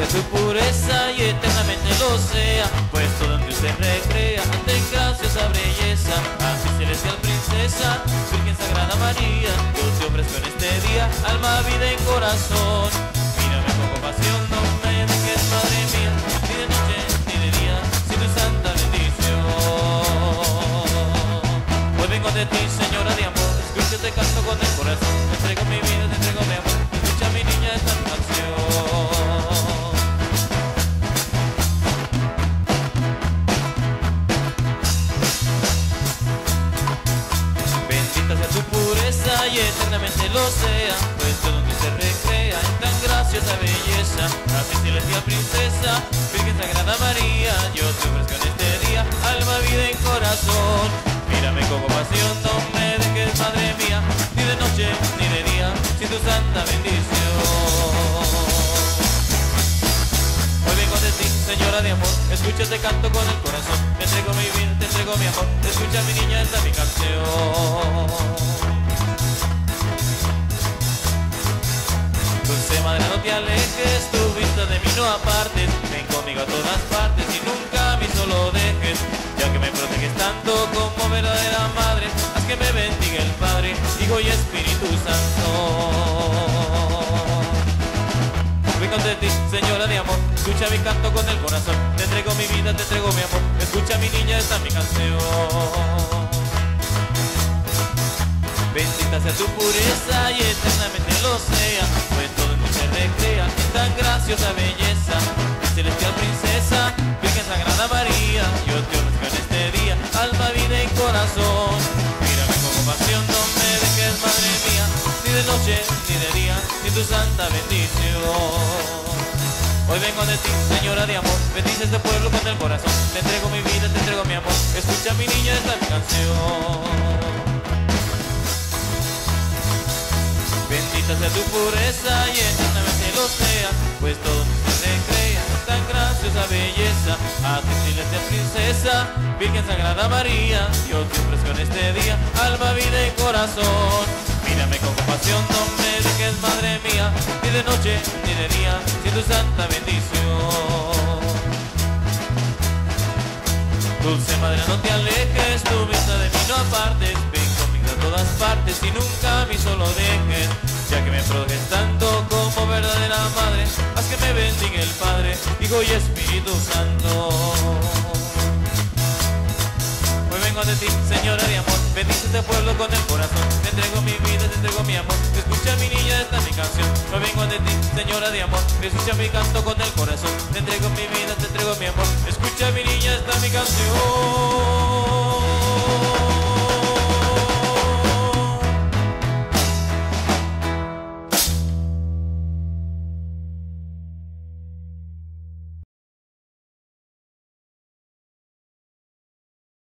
de su pureza y eternamente lo sea, puesto donde usted recrea ante graciosa belleza, así celestial princesa, Virgen Sagrada María, yo te ofrezco en este día alma, vida y corazón. Mírame con compasión, no me dejes, madre mía, ni de noche ni de día, sin tu santa bendición. Hoy vengo de ti, Señora de amor, escucho te canto con el corazón, te entrego mi vida, te entrego mi amor, escucha mi niña esta canción. Lo sea, pues todo que se recrea en tan graciosa belleza. A ti celestial princesa, Virgen Sagrada María, yo te ofrezco en este día, alma, vida y corazón. Mírame con compasión, no me dejes, madre mía, ni de noche ni de día, sin tu santa bendición. Hoy vengo de ti, señora de amor, escucha te canto con el corazón, te entrego mi vida, te entrego mi amor, escucha mi niña, esta es mi canción. No apartes, ven conmigo a todas partes y nunca a mí solo dejes, ya que me proteges tanto como verdadera madre, haz que me bendiga el Padre, Hijo y Espíritu Santo. Vengo de ti, señora de amor, escucha mi canto con el corazón. Te entrego mi vida, te entrego mi amor. Escucha mi niña, esta es mi canción. Bendita sea tu pureza y eternamente lo sea, tan graciosa belleza. Celestial princesa, Virgen Sagrada María, yo te ofrezco en este día, alma, vida y corazón. Mírame con compasión, no me dejes, madre mía, ni de noche ni de día, ni tu santa bendición. Hoy vengo de ti, señora de amor, bendice este pueblo con el corazón. Te entrego mi vida, te entrego mi amor. Escucha mi niña, esta canción. Bendita tu pureza y eternamente lo sea, pues todo se recrea tan graciosa belleza. A ti, celestial princesa, Virgen Sagrada María, yo te ofrezco en este día, alma, vida y corazón. Mírame con compasión, no me dejes, madre mía, ni de noche ni de día, sin tu santa bendición. Dulce madre, no te alejes, tu vista de mí no apartes, ven conmigo a todas partes y nunca a mí solo dejes, me tanto como verdadera madre, haz que me bendiga el Padre, Hijo y Espíritu Santo. Hoy vengo de ti, Señora de amor, bendice este pueblo con el corazón, te entrego mi vida, te entrego mi amor, escucha mi niña, esta es mi canción. Hoy vengo de ti, Señora de amor, escucha mi canto con el corazón, te entrego mi